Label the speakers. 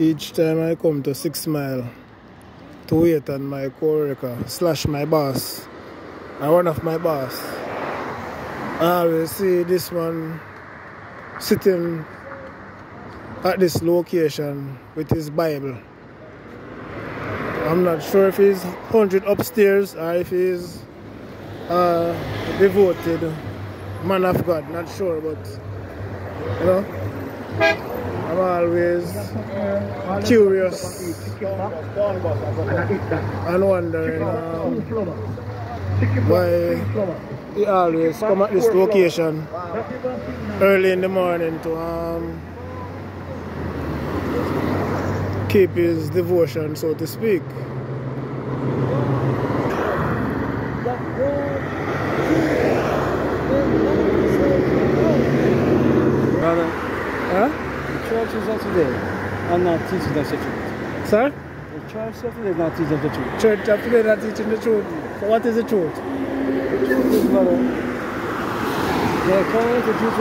Speaker 1: Each time I come to Six Mile to wait on my co-worker slash my boss or one of my boss, I always see this one sitting at this location with his Bible. I'm not sure if he's 100 upstairs or if he's devoted man of God, not sure, but you know. Always curious and wondering um, why he always come at this location early in the morning to um, keep his devotion, so to speak.
Speaker 2: Brother,
Speaker 1: Huh?
Speaker 2: The church is not today. I'm not teaching us the truth.
Speaker 1: Sir?
Speaker 2: The church of today is not teaching us the truth.
Speaker 1: Church up today not teaching the truth. So what is the truth?
Speaker 2: The truth is, brother, they're the truth